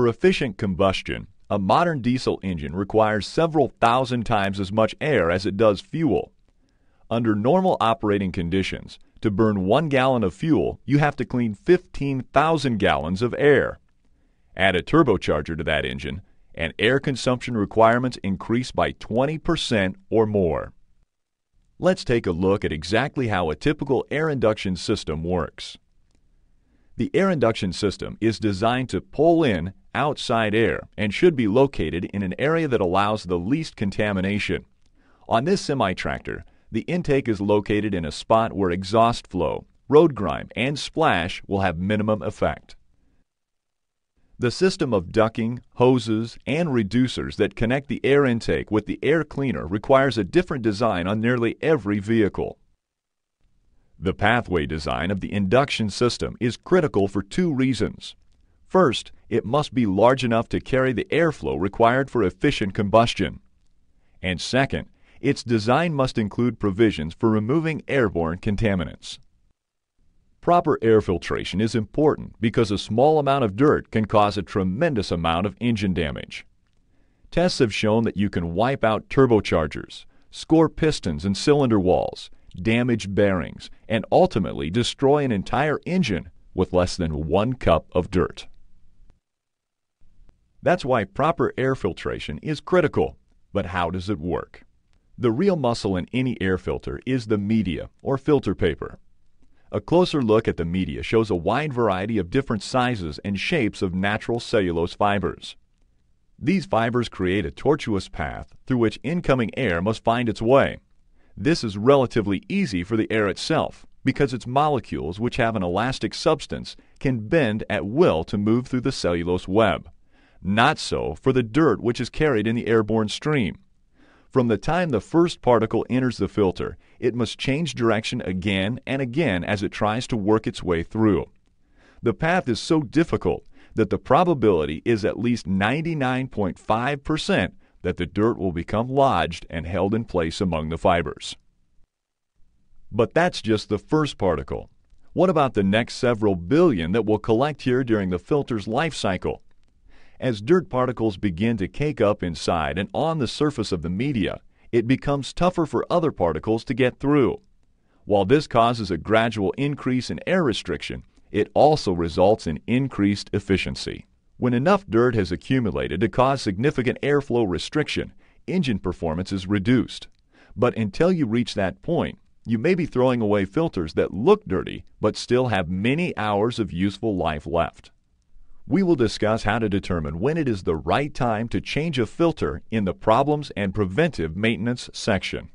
For efficient combustion, a modern diesel engine requires several thousand times as much air as it does fuel. Under normal operating conditions, to burn one gallon of fuel, you have to clean 15,000 gallons of air. Add a turbocharger to that engine, and air consumption requirements increase by 20% or more. Let's take a look at exactly how a typical air induction system works. The air induction system is designed to pull in outside air and should be located in an area that allows the least contamination. On this semi-tractor, the intake is located in a spot where exhaust flow, road grime, and splash will have minimum effect. The system of ducting, hoses, and reducers that connect the air intake with the air cleaner requires a different design on nearly every vehicle. The pathway design of the induction system is critical for two reasons. First, it must be large enough to carry the airflow required for efficient combustion. And second, its design must include provisions for removing airborne contaminants. Proper air filtration is important because a small amount of dirt can cause a tremendous amount of engine damage. Tests have shown that you can wipe out turbochargers, score pistons and cylinder walls, damage bearings, and ultimately destroy an entire engine with less than one cup of dirt. That's why proper air filtration is critical. But how does it work? The real muscle in any air filter is the media, or filter paper. A closer look at the media shows a wide variety of different sizes and shapes of natural cellulose fibers. These fibers create a tortuous path through which incoming air must find its way. This is relatively easy for the air itself because its molecules, which have an elastic substance, can bend at will to move through the cellulose web. Not so for the dirt which is carried in the airborne stream. From the time the first particle enters the filter, it must change direction again and again as it tries to work its way through. The path is so difficult that the probability is at least 99.5% that the dirt will become lodged and held in place among the fibers. But that's just the first particle. What about the next several billion that will collect here during the filter's life cycle? As dirt particles begin to cake up inside and on the surface of the media, it becomes tougher for other particles to get through. While this causes a gradual increase in air restriction, it also results in increased efficiency. When enough dirt has accumulated to cause significant airflow restriction, engine performance is reduced. But until you reach that point, you may be throwing away filters that look dirty but still have many hours of useful life left. We will discuss how to determine when it is the right time to change a filter in the Problems and Preventive Maintenance section.